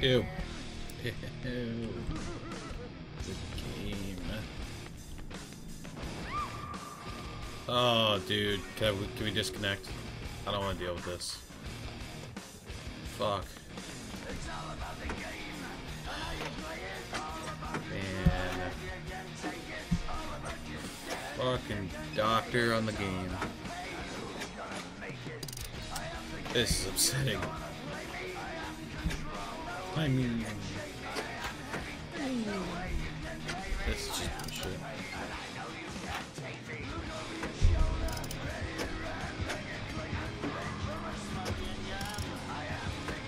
Ew. Ew. The game. Oh, dude. Can we, can we disconnect? I don't want to deal with this. Fuck. Man. Fucking doctor on the game. This is upsetting. I mean... This is just bullshit.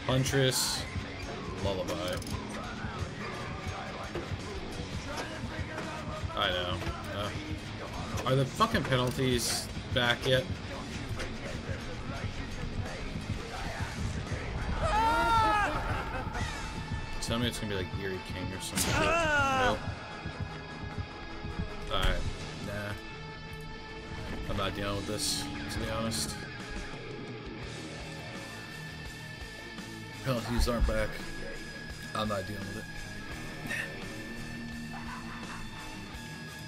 Huntress, Lullaby. I know. Uh, are the fucking penalties back yet? Tell me it's gonna be like Erie King or something. Ah! Nope. Alright. Nah. I'm not dealing with this, to be honest. Oh, Penalties aren't back. I'm not dealing with it.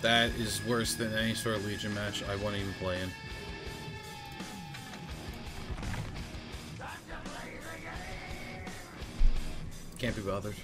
That is worse than any sort of Legion match I won't even play in. Can't be bothered.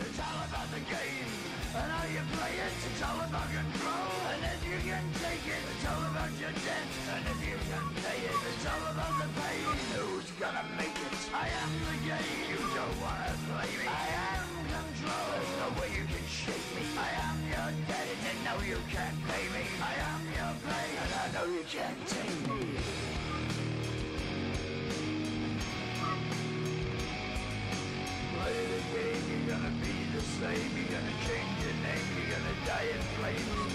It's all about the game and how you play it. It's all about control, and if you can take it, it's all about your debt. And if you can pay it, it's all about the pain. Who's gonna make it? I am the game. You don't wanna play me. I am control. There's no way you can shake me. I am your and no you can't pay me. I am your and I know you can't take me. flying flames.